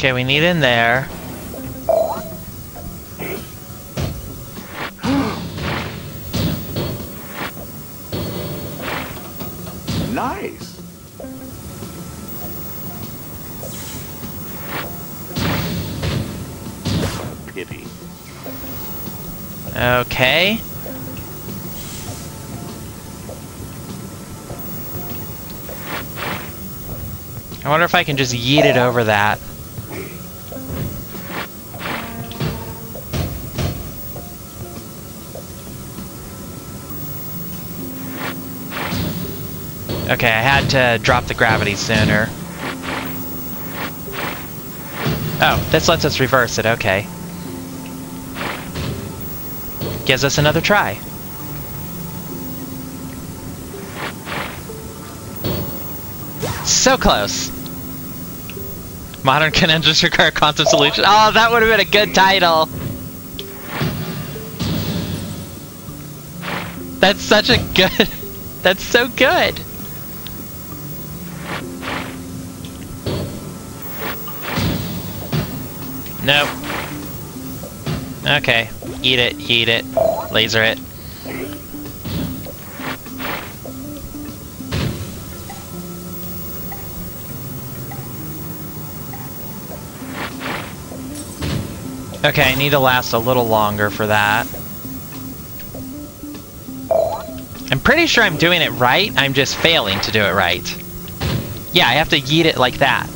Okay, we need in there. Nice. Pity. Okay. I wonder if I can just yeet it over that. Okay, I had to drop the gravity sooner. Oh, this lets us reverse it, okay. Gives us another try. So close. Modern conundrums require quantum solution. Oh, that would have been a good title. That's such a good. That's so good. Okay. Eat it, eat it, laser it. Okay, I need to last a little longer for that. I'm pretty sure I'm doing it right, I'm just failing to do it right. Yeah, I have to yeet it like that.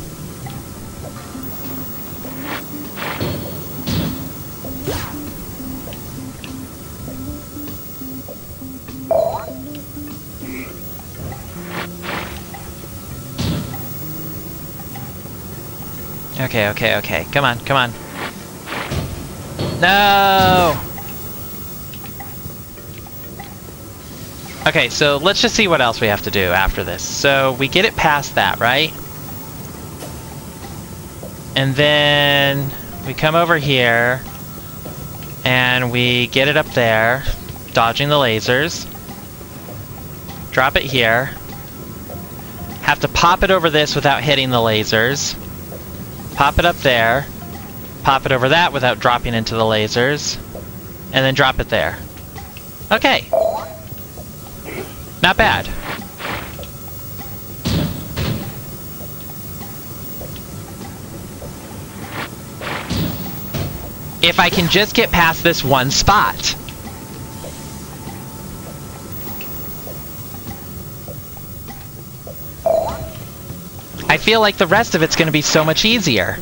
Okay, okay, okay. Come on, come on. No! Okay, so let's just see what else we have to do after this. So we get it past that, right? And then we come over here and we get it up there, dodging the lasers. Drop it here. Have to pop it over this without hitting the lasers. Pop it up there. Pop it over that without dropping into the lasers. And then drop it there. Okay. Not bad. If I can just get past this one spot. I feel like the rest of it's going to be so much easier.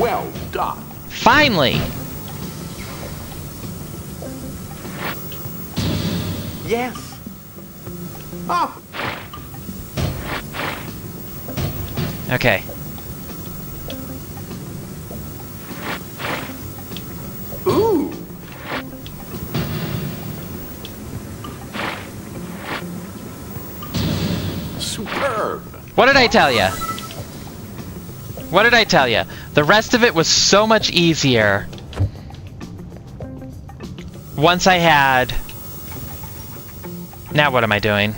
Well done. Finally! Yes. Oh, Okay. What did I tell you? What did I tell you? The rest of it was so much easier once I had... Now what am I doing?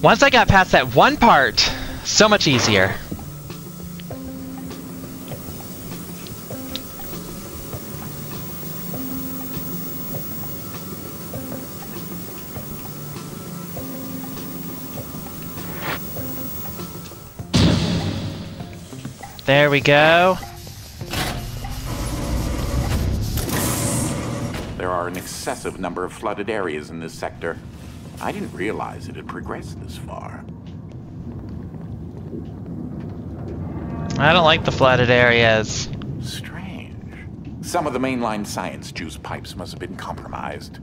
Once I got past that one part, so much easier. There we go. There are an excessive number of flooded areas in this sector. I didn't realize it had progressed this far. I don't like the flooded areas. Strange. Some of the mainline science juice pipes must have been compromised.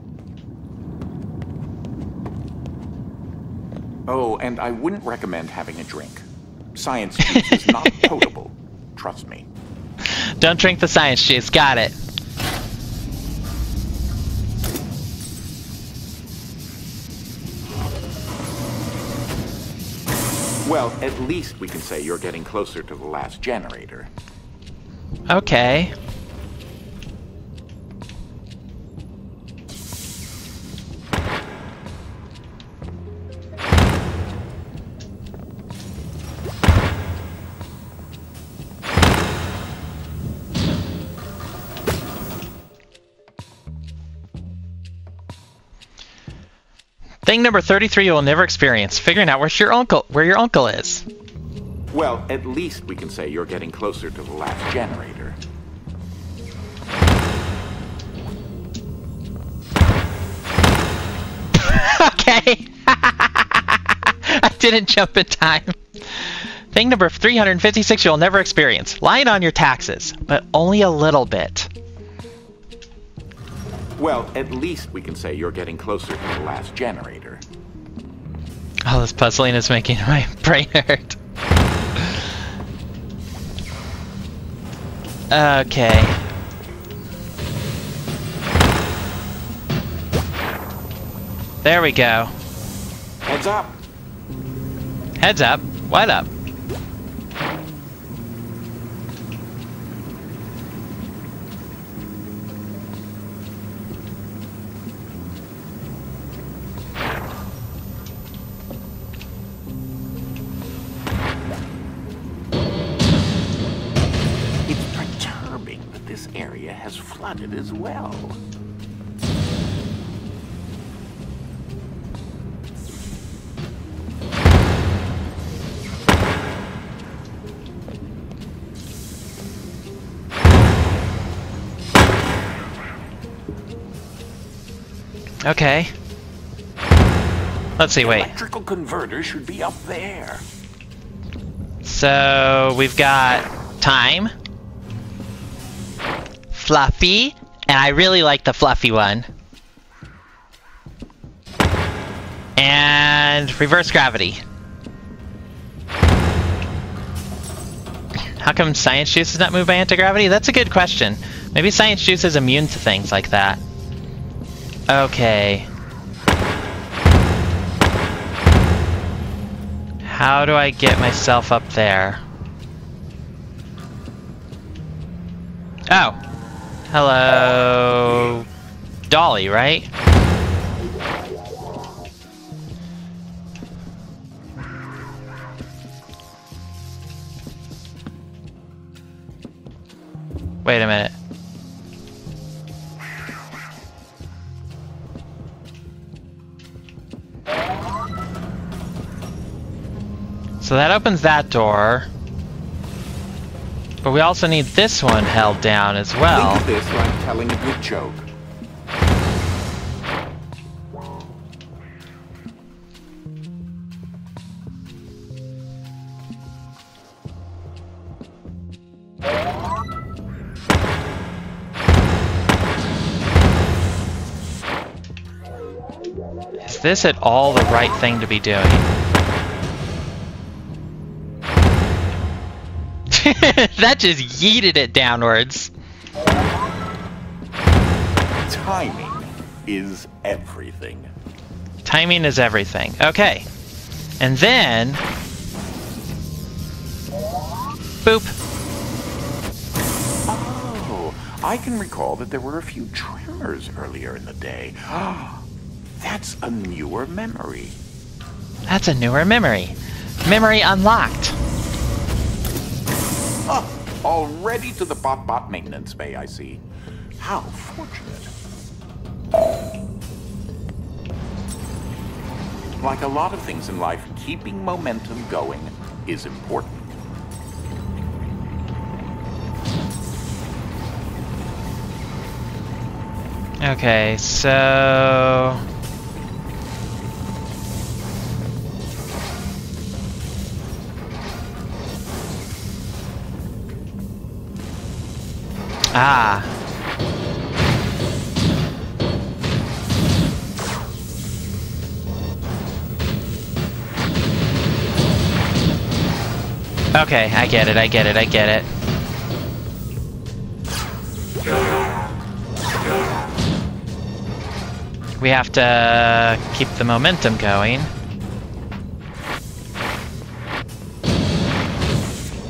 Oh, and I wouldn't recommend having a drink. Science juice is not potable. Trust me. Don't drink the science juice. Got it. Well, at least we can say you're getting closer to the last generator. Okay. Thing number 33 you will never experience. Figuring out where your uncle where your uncle is. Well, at least we can say you're getting closer to the last generator. okay. I didn't jump in time. Thing number 356 you'll never experience. Lying on your taxes, but only a little bit. Well, at least we can say you're getting closer to the last generator. All this puzzling is making my brain hurt. Okay. There we go. Heads up! Heads up. What up? Well. Okay. Let's see, wait. Electrical converter should be up there. So we've got time, fluffy, and I really like the fluffy one, and reverse gravity. How come science juice is not moved by anti-gravity? That's a good question. Maybe science juice is immune to things like that. Okay. How do I get myself up there? Oh. Hello. Dolly, right? Wait a minute. So that opens that door. But we also need this one held down as well. Think of this like telling a good joke. Is this at all the right thing to be doing? that just yeeted it downwards. Timing is everything. Timing is everything. Okay. And then... Boop. Oh, I can recall that there were a few tremors earlier in the day. That's a newer memory. That's a newer memory. Memory unlocked. Already to the bot bot maintenance bay, I see. How fortunate. Like a lot of things in life, keeping momentum going is important. Okay, so... Ah. Okay, I get it, I get it, I get it. We have to keep the momentum going.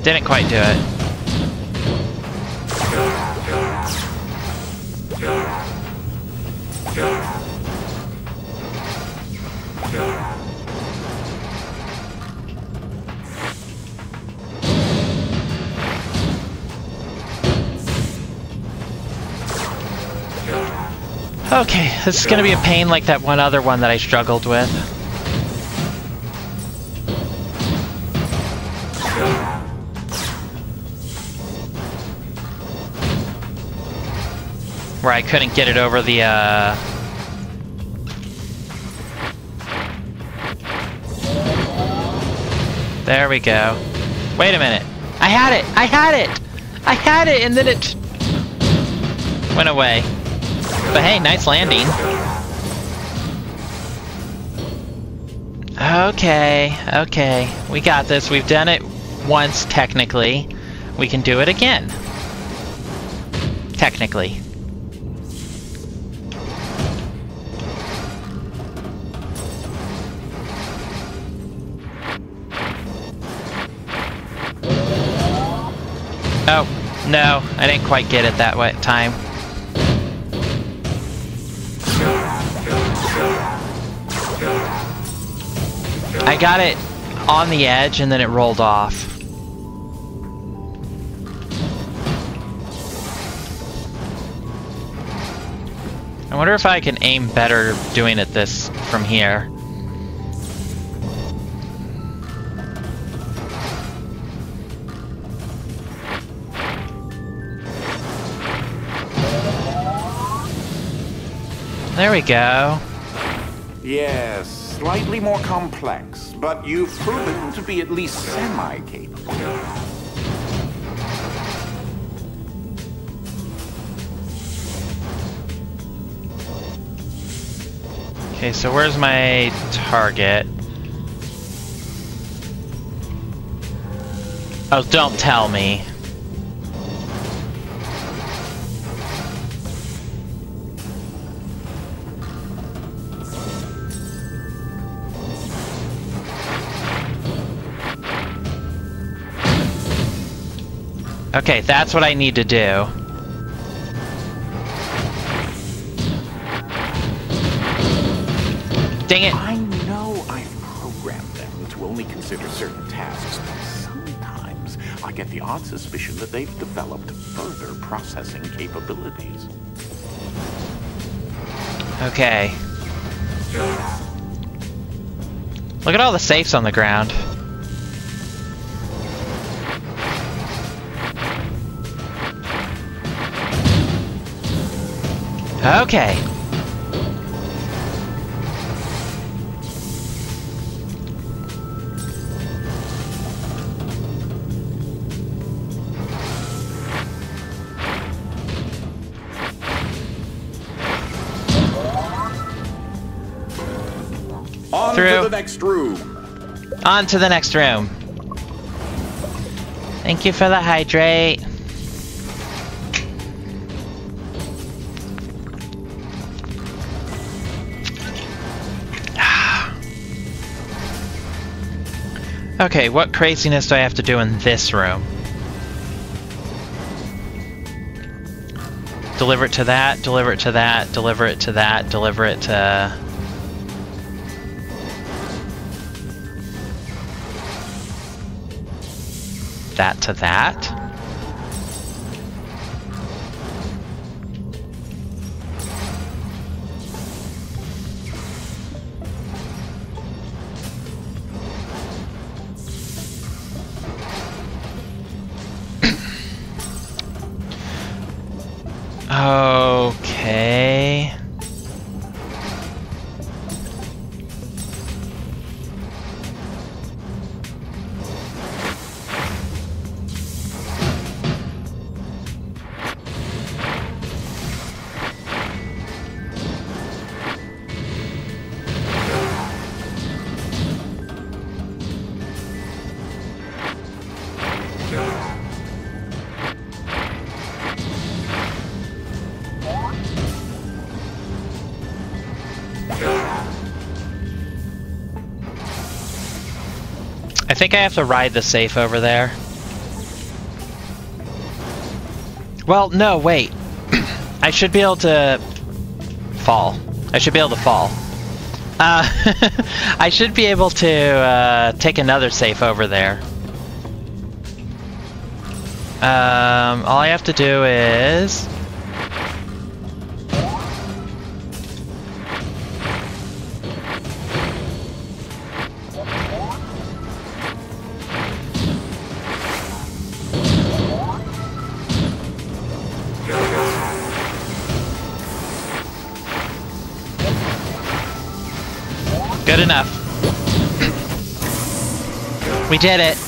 Didn't quite do it. Okay, this is gonna be a pain like that one other one that I struggled with. Where I couldn't get it over the, uh... There we go. Wait a minute. I had it! I had it! I had it, and then it... Went away. But hey, nice landing. Okay, okay. We got this. We've done it once, technically. We can do it again. Technically. No, I didn't quite get it that way time. I got it on the edge and then it rolled off. I wonder if I can aim better doing it this from here. There we go. Yes, slightly more complex, but you've proven to be at least semi-capable. Okay, so where's my target? Oh, don't tell me. Okay, that's what I need to do. Dang it! I know I've programmed them to only consider certain tasks, but sometimes I get the odd suspicion that they've developed further processing capabilities. Okay. Look at all the safes on the ground. Okay. On Through. to the next room. On to the next room. Thank you for the hydrate. Okay, what craziness do I have to do in this room? Deliver it to that, deliver it to that, deliver it to that, deliver it to... That to that? I think I have to ride the safe over there. Well, no, wait. I should be able to fall. I should be able to fall. Uh, I should be able to uh, take another safe over there. Um, all I have to do is... did it.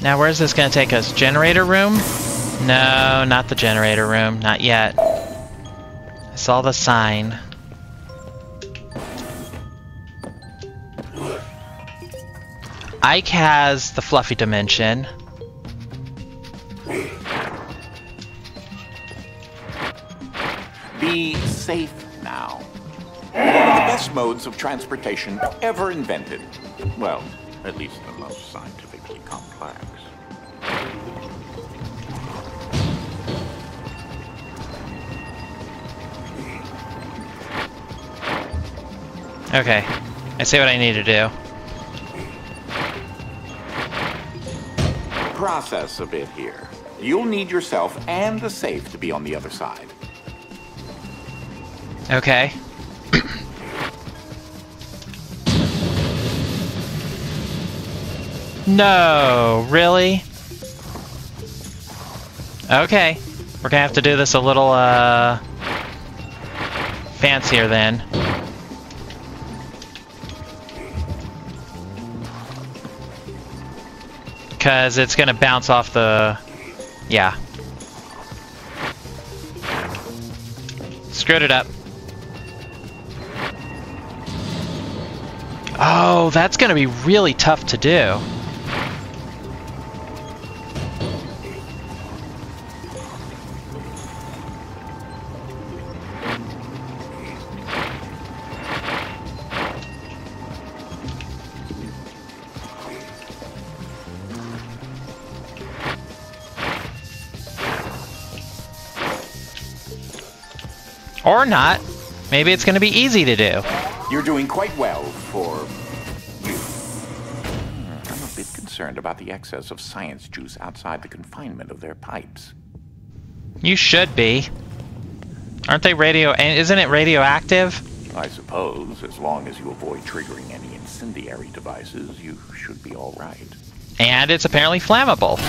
Now where's this gonna take us? Generator room? No, not the generator room. Not yet. I saw the sign. Ike has the fluffy dimension. Be safe modes of transportation ever invented. Well, at least the most scientifically complex. Okay, I see what I need to do. Process a bit here. You'll need yourself and the safe to be on the other side. Okay. no, really? Okay. We're gonna have to do this a little, uh... fancier then. Because it's gonna bounce off the... Yeah. Screwed it up. Oh, that's gonna be really tough to do. Or not. Maybe it's gonna be easy to do. You're doing quite well for you. Hmm, I'm a bit concerned about the excess of science juice outside the confinement of their pipes. You should be. Aren't they radio? Isn't it radioactive? I suppose, as long as you avoid triggering any incendiary devices, you should be all right. And it's apparently flammable.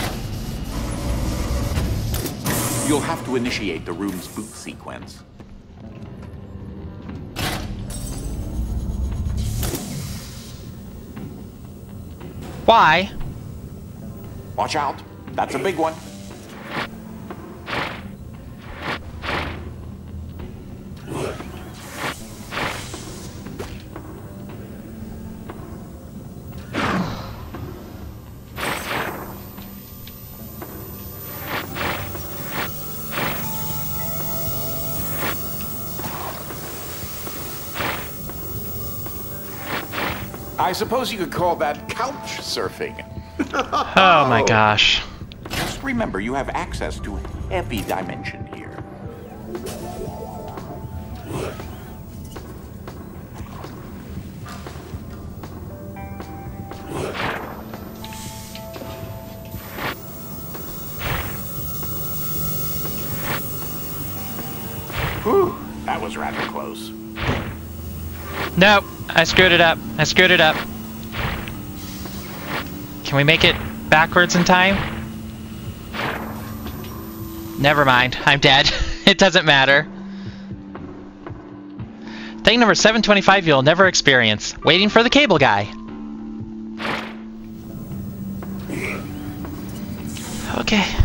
You'll have to initiate the room's boot sequence. Why? Watch out. That's a big one. Suppose you could call that couch surfing. Oh my oh. gosh. Just remember, you have access to heavy dimension here. Whew, that was rather close. Nope. I screwed it up. I screwed it up. Can we make it backwards in time? Never mind. I'm dead. it doesn't matter. Thing number 725 you'll never experience. Waiting for the cable guy. Okay.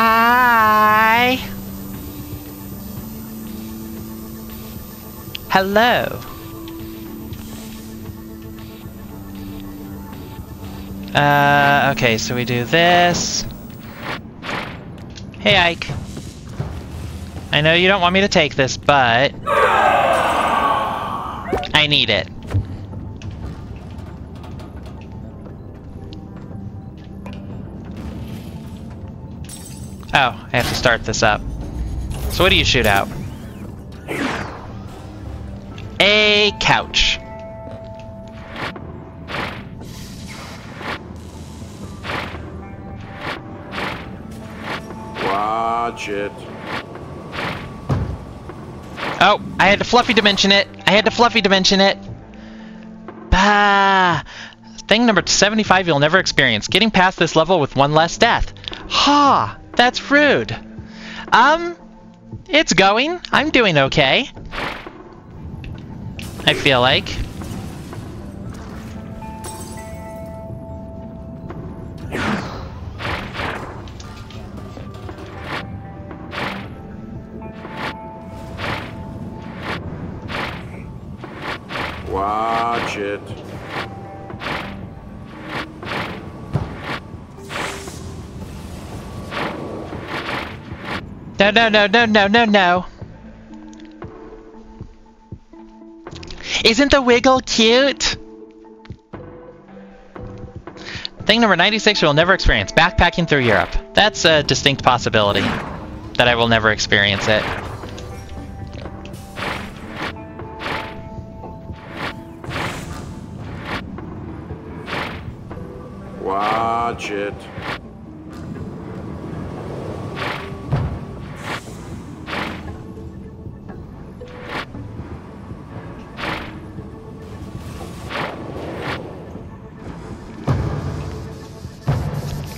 Hi. Hello. Uh, okay, so we do this. Hey, Ike. I know you don't want me to take this, but... I need it. Oh, I have to start this up. So what do you shoot out? A couch. Watch it. Oh, I had to fluffy dimension it. I had to fluffy dimension it. Bah. Thing number 75 you'll never experience. Getting past this level with one less death. Ha! That's rude. Um, it's going. I'm doing okay. I feel like. No, no, no, no, no, no. Isn't the wiggle cute? Thing number 96 you'll never experience. Backpacking through Europe. That's a distinct possibility. That I will never experience it. Watch it.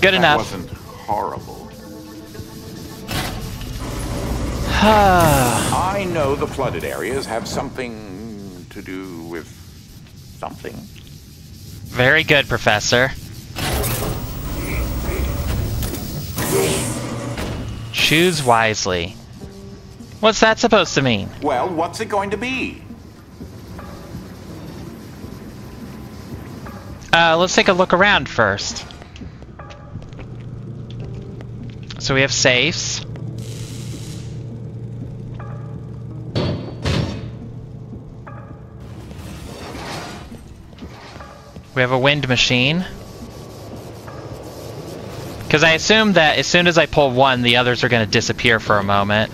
Good That enough. wasn't horrible. I know the flooded areas have something to do with something. Very good, Professor. Choose wisely. What's that supposed to mean? Well, what's it going to be? Uh, let's take a look around first. So we have safes. We have a wind machine. Because I assume that as soon as I pull one, the others are going to disappear for a moment.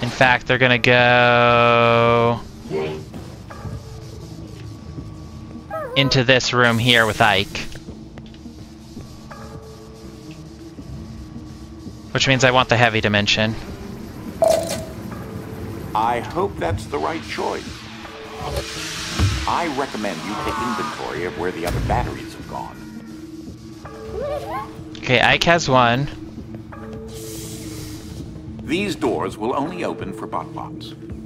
In fact, they're going to go into this room here with Ike. Which means I want the heavy dimension. I hope that's the right choice. I recommend you take inventory of where the other batteries have gone. Okay, Ike has one. These doors will only open for botbots. Two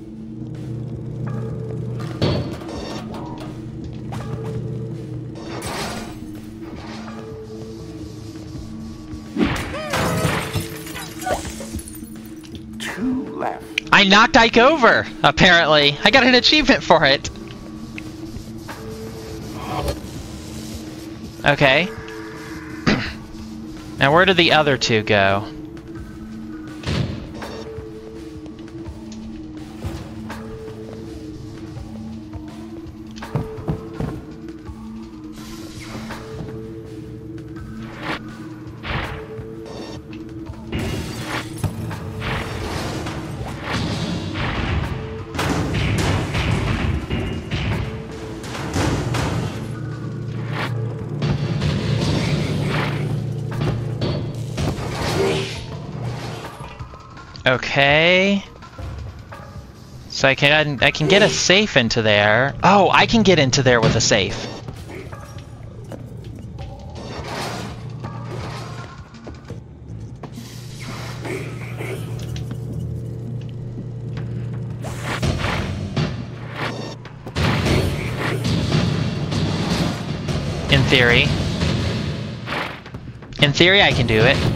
I knocked Ike over, apparently. I got an achievement for it. Okay. now where did the other two go? Okay. So I can I can get a safe into there. Oh, I can get into there with a safe. In theory. In theory, I can do it.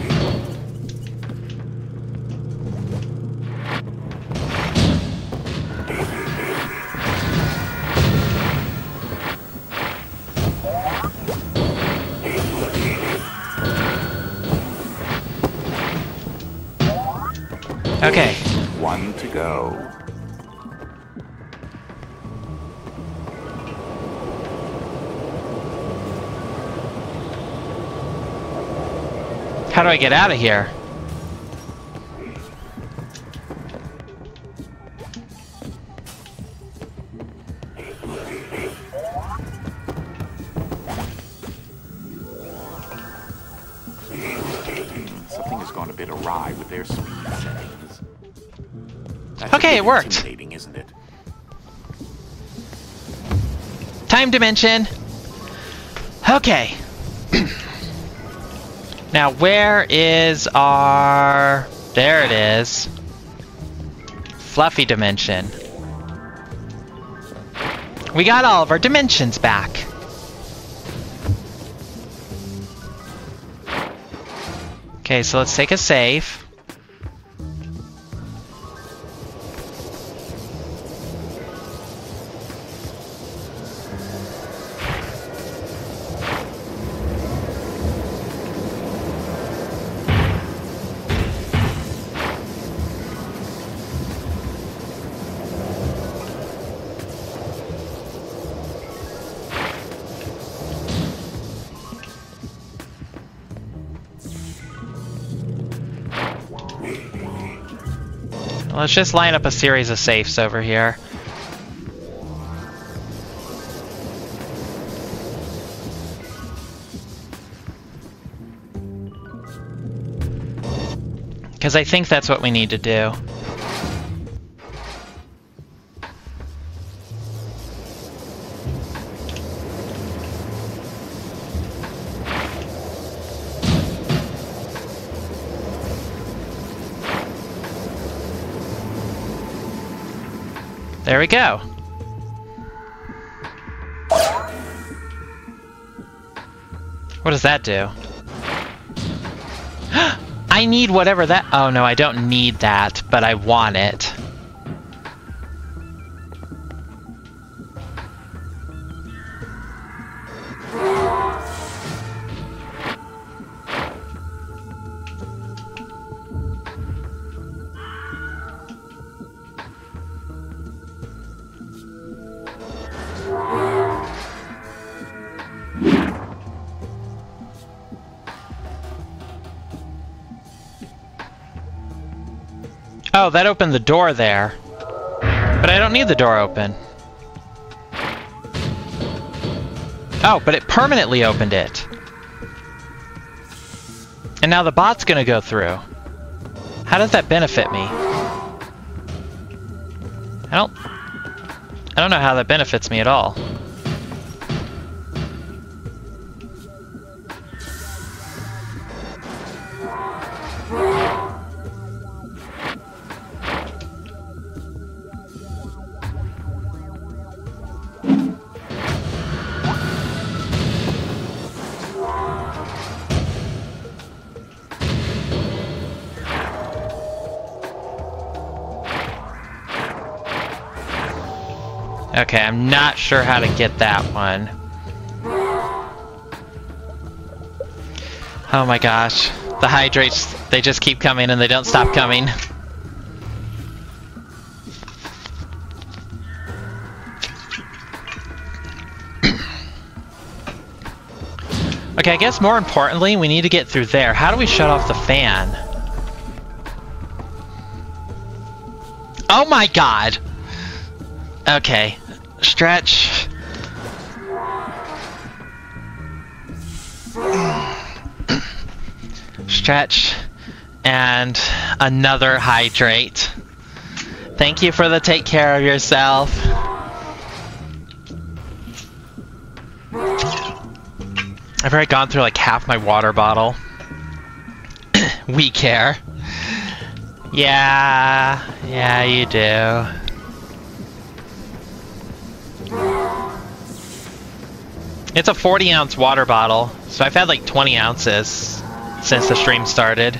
I get out of here? Something has gone a bit awry with their speed settings. That's Okay, it worked. Intimidating, isn't it? Time dimension. Okay. Now, where is our... There it is. Fluffy dimension. We got all of our dimensions back. Okay, so let's take a save. Let's just line up a series of safes over here. Because I think that's what we need to do. We go. What does that do? I need whatever that- oh no, I don't need that, but I want it. The door there. But I don't need the door open. Oh, but it permanently opened it. And now the bot's gonna go through. How does that benefit me? I don't... I don't know how that benefits me at all. Okay, I'm not sure how to get that one. Oh my gosh. The hydrates, they just keep coming and they don't stop coming. Okay, I guess more importantly, we need to get through there. How do we shut off the fan? Oh my god! Okay, stretch. Stretch. And another hydrate. Thank you for the take care of yourself. I've already gone through like half my water bottle. we care. Yeah, yeah, you do. It's a 40 ounce water bottle, so I've had like 20 ounces since the stream started.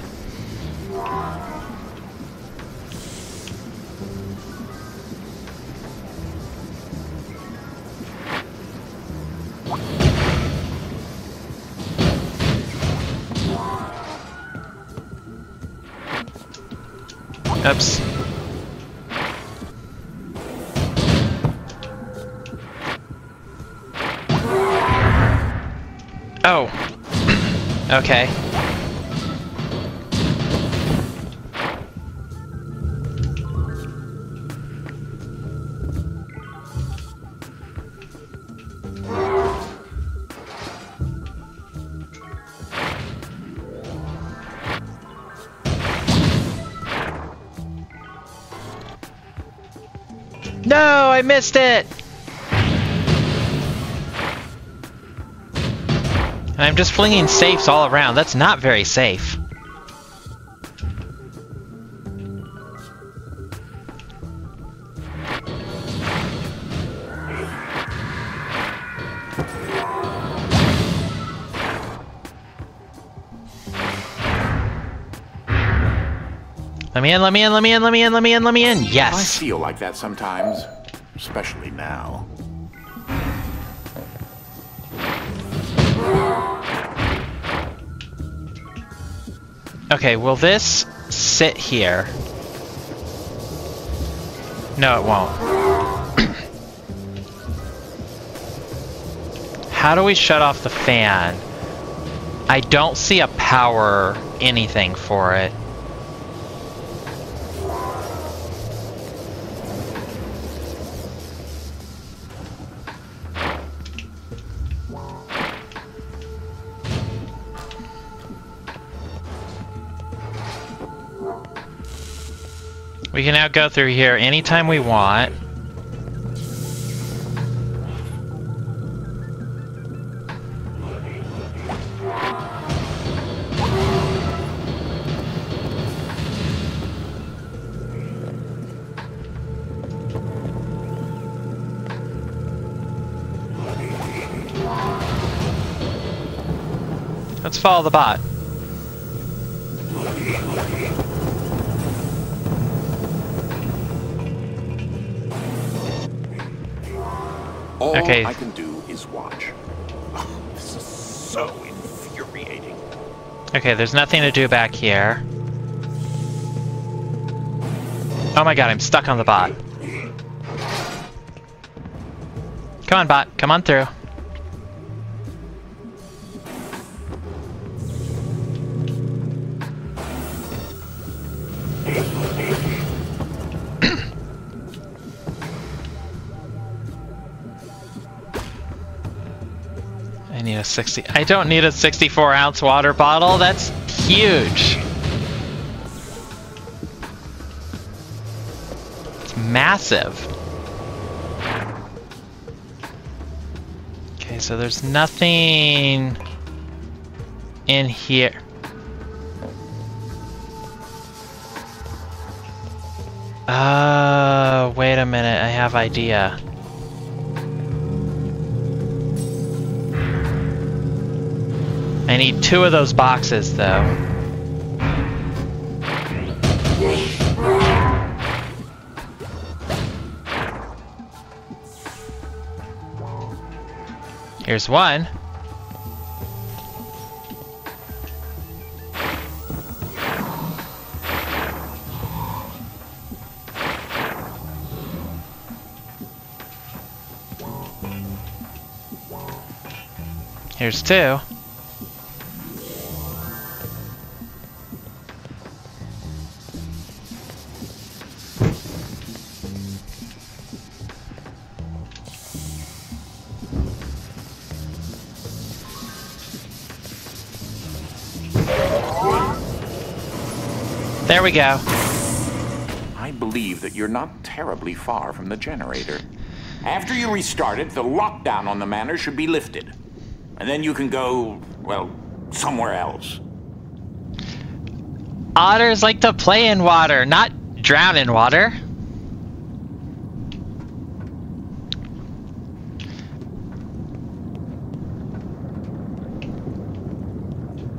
I missed it! And I'm just flinging safes all around. That's not very safe. Let me in, let me in, let me in, let me in, let me in, let me in. Yes. I feel like that sometimes, especially now. Okay, will this sit here? No, it won't. How do we shut off the fan? I don't see a power anything for it. We can now go through here anytime we want. Let's follow the bot. All Okay. I can do is watch. Oh, this is so infuriating. Okay, there's nothing to do back here. Oh my god, I'm stuck on the bot. Come on, bot. Come on through. I need a 60. I don't need a 64 ounce water bottle. That's huge. It's massive. Okay, so there's nothing in here. Uh, wait a minute. I have idea. I need two of those boxes, though. Here's one. Here's two. We go. I believe that you're not terribly far from the generator. After you restart it, the lockdown on the manor should be lifted. And then you can go, well, somewhere else. Otters like to play in water, not drown in water.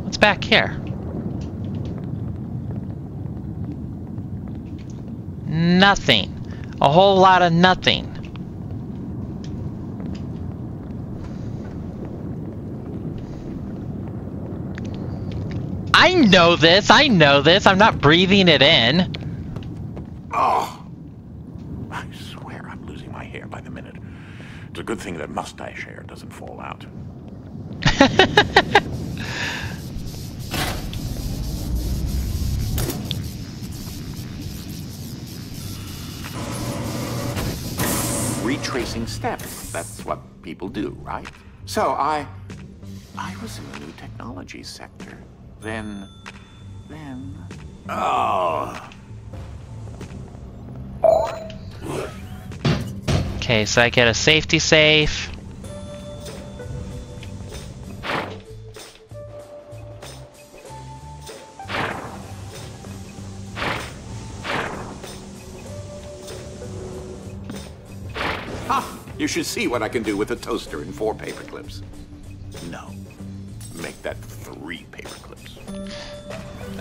What's back here? Nothing. A whole lot of nothing. I know this. I know this. I'm not breathing it in. Oh! I swear I'm losing my hair by the minute. It's a good thing that mustache hair doesn't fall out. Retracing steps. That's what people do, right? So I. I was in the new technology sector. Then. Then. Oh. Okay, so I get a safety safe. Should see what I can do with a toaster and four paper clips. No. Make that three paper clips.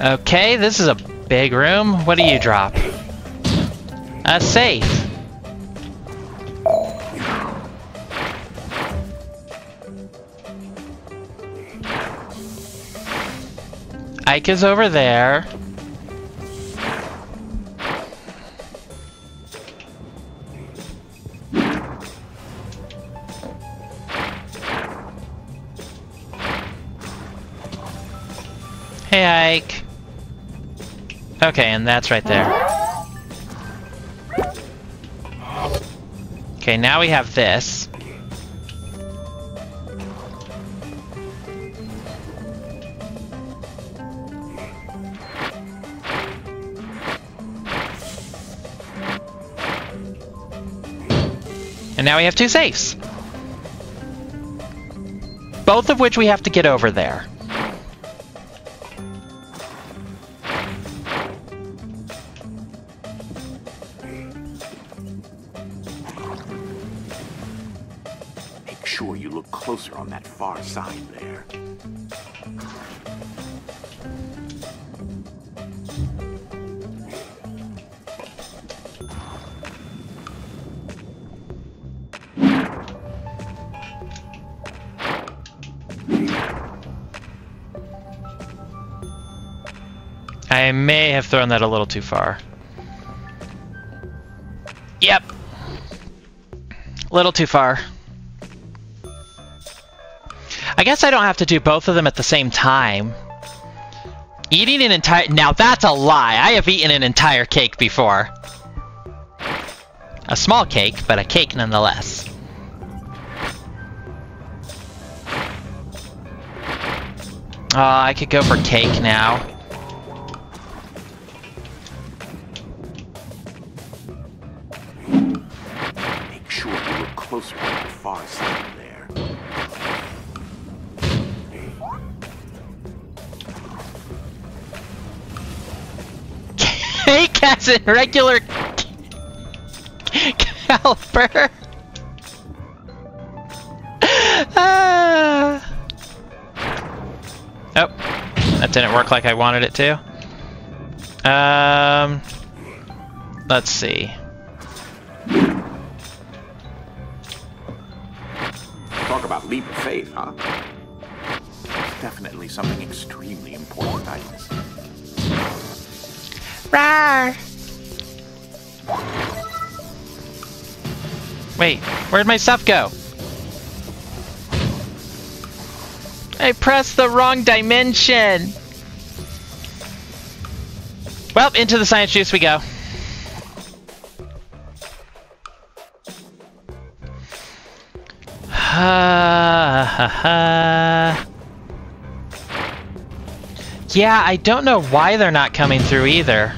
Okay, this is a big room. What do you drop? A safe. Ike is over there. Okay, and that's right there. Okay, now we have this. And now we have two safes. Both of which we have to get over there. Thrown that a little too far. Yep. A little too far. I guess I don't have to do both of them at the same time. Eating an entire- now that's a lie! I have eaten an entire cake before. A small cake, but a cake nonetheless. Oh, I could go for cake now. Far side there. Cake regular caliber. Ah. Oh, that didn't work like I wanted it to. Um, let's see. Leap of faith, huh? Definitely something extremely important, Ike. Rawr. Wait, where'd my stuff go? I pressed the wrong dimension. Well, into the science juice we go. Yeah, I don't know why they're not coming through either.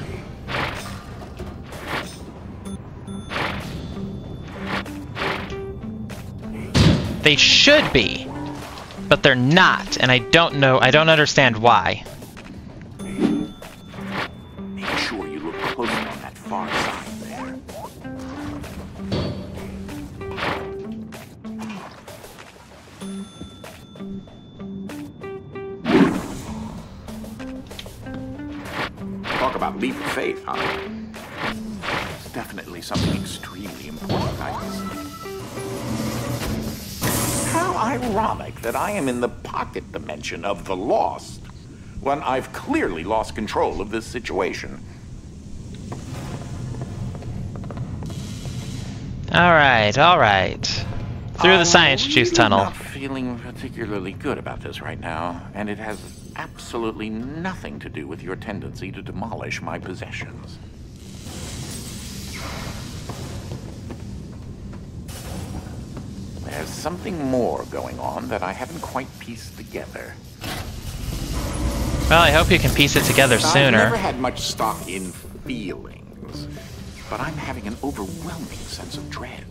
They should be, but they're not, and I don't know, I don't understand why. Leap of faith, huh? It's definitely something extremely important, I How ironic that I am in the pocket dimension of the lost when I've clearly lost control of this situation. Alright, alright. Through the I'm science juice really tunnel. not feeling particularly good about this right now, and it has absolutely nothing to do with your tendency to demolish my possessions. There's something more going on that I haven't quite pieced together. Well, I hope you can piece it together sooner. I've never had much stock in feelings. but I'm having an overwhelming sense of dread.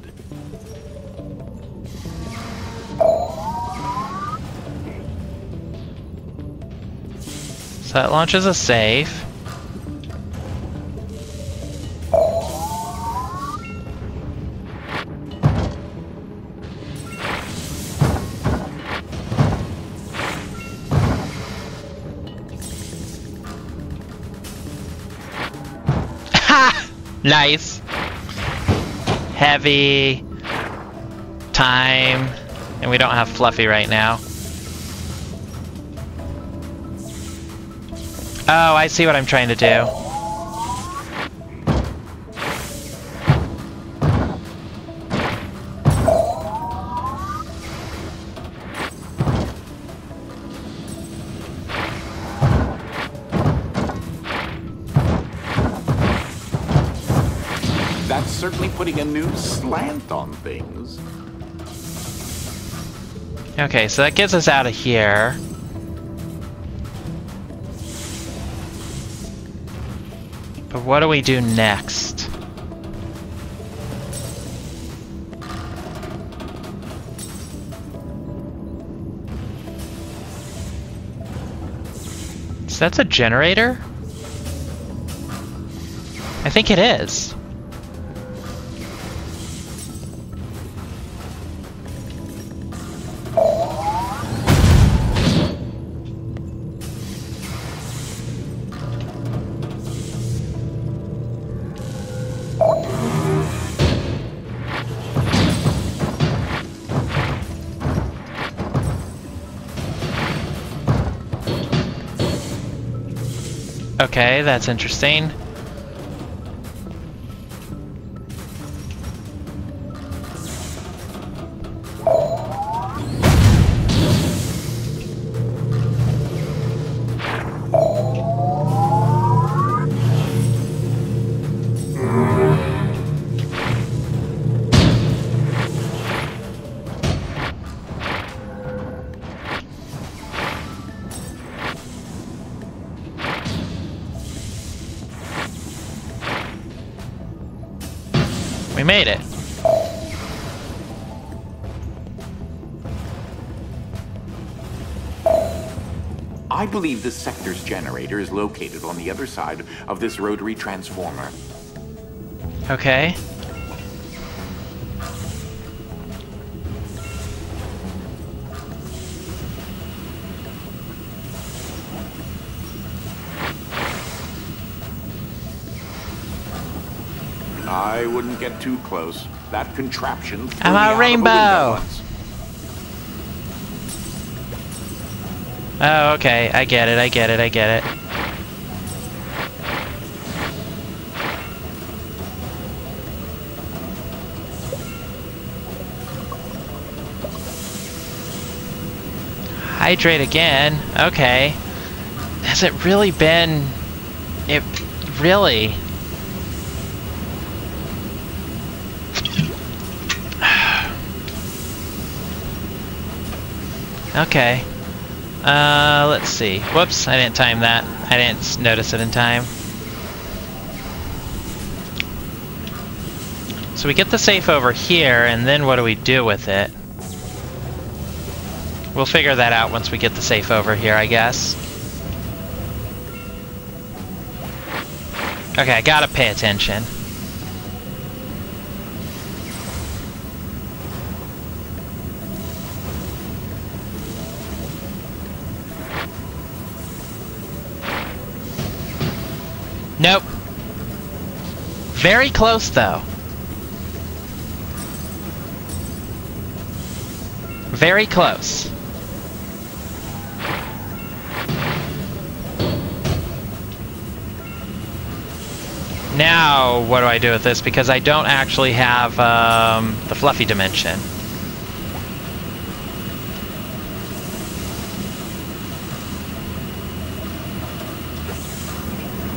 So that launches a safe. Nice. Heavy. Time. And we don't have Fluffy right now. Oh, I see what I'm trying to do. That's certainly putting a new slant on things. Okay, so that gets us out of here. What do we do next? So that's a generator? I think it is. Okay, that's interesting. Made it. I believe the sector's generator is located on the other side of this rotary transformer. Okay. Wouldn't get too close. That contraption threw I'm a out rainbow. Oh, okay. I get it, I get it, I get it. Hydrate again. Okay. Has it really been... It... Really? Okay. Uh, let's see. Whoops, I didn't time that. I didn't notice it in time. So we get the safe over here, and then what do we do with it? We'll figure that out once we get the safe over here, I guess. Okay, I gotta pay attention. Nope. Very close, though. Very close. Now, what do I do with this? Because I don't actually have um, the fluffy dimension.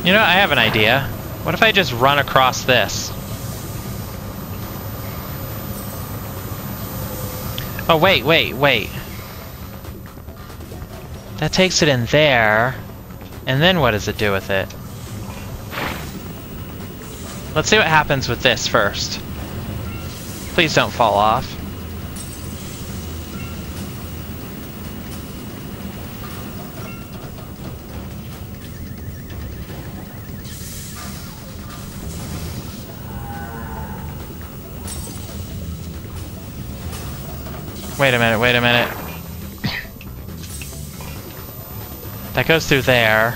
You know, I have an idea. What if I just run across this? Oh, wait, wait, wait. That takes it in there. And then what does it do with it? Let's see what happens with this first. Please don't fall off. Wait a minute, wait a minute. That goes through there.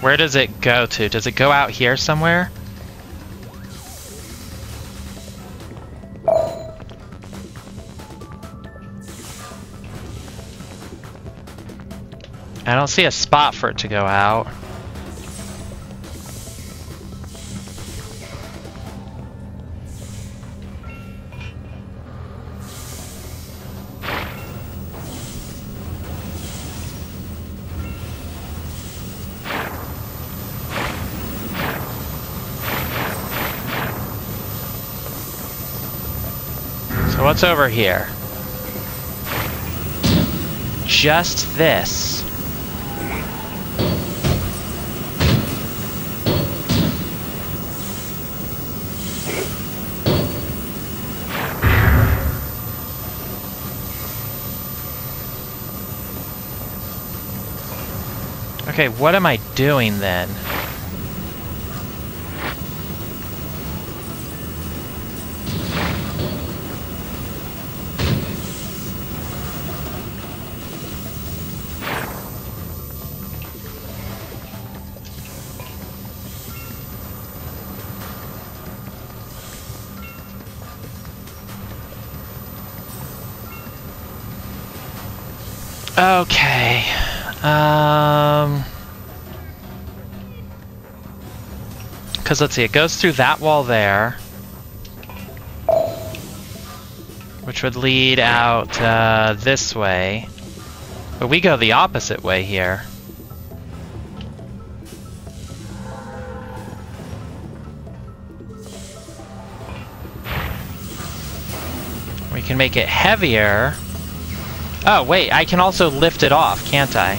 Where does it go to? Does it go out here somewhere? I don't see a spot for it to go out. So what's over here? Just this. Okay, what am I doing then? Because let's see, it goes through that wall there. Which would lead out uh, this way. But we go the opposite way here. We can make it heavier. Oh, wait, I can also lift it off, can't I?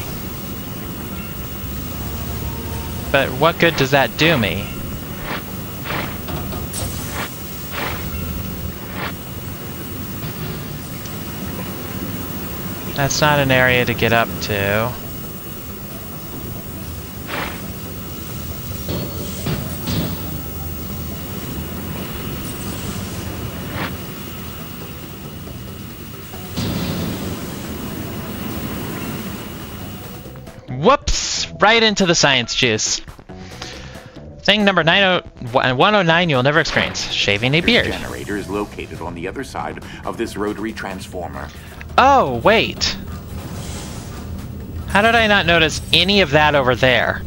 But what good does that do me? That's not an area to get up to. Whoops! Right into the science juice. Thing number 90 109 you'll never experience. Shaving a beard. generator is located on the other side of this rotary transformer. Oh, wait. How did I not notice any of that over there?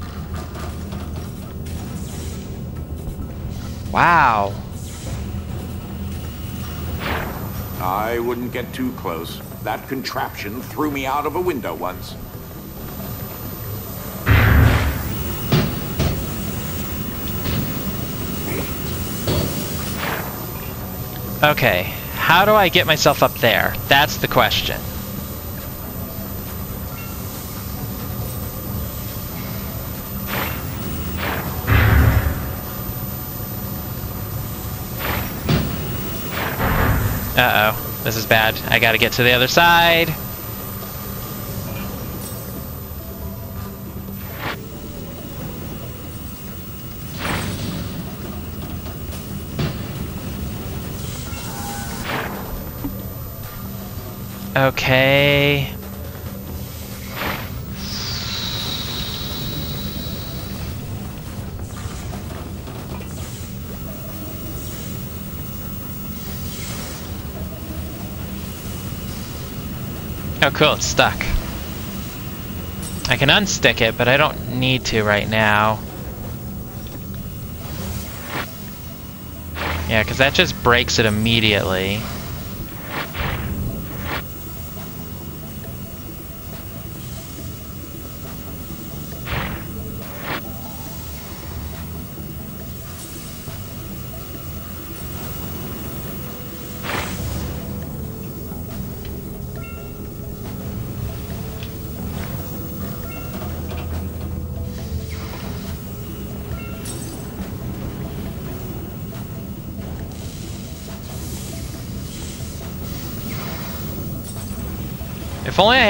Wow. I wouldn't get too close. That contraption threw me out of a window once. Okay, how do I get myself up there? That's the question. Uh-oh, this is bad. I gotta get to the other side. Okay. Oh cool, it's stuck. I can unstick it, but I don't need to right now. Yeah, because that just breaks it immediately.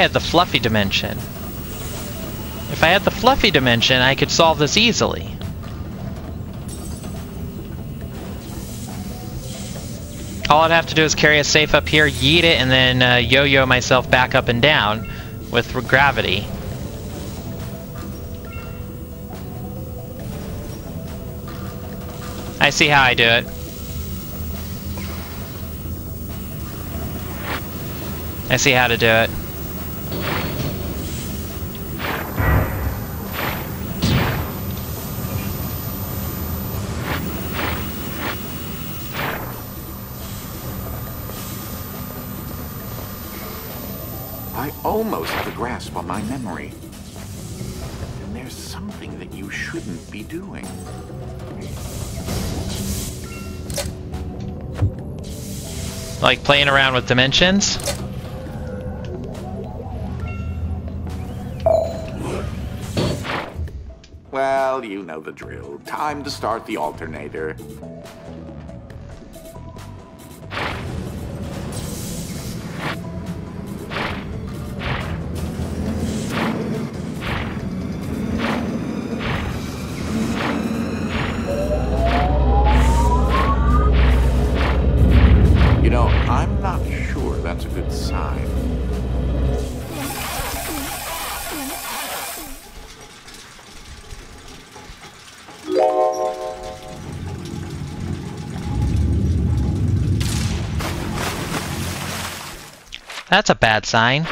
Had the fluffy dimension. If I had the fluffy dimension, I could solve this easily. All I'd have to do is carry a safe up here, yeet it, and then uh, yo-yo myself back up and down with gravity. I see how I do it. I see how to do it. Almost have a grasp on my memory. And there's something that you shouldn't be doing. Like playing around with dimensions. Well, you know the drill. Time to start the alternator. That's a bad sign.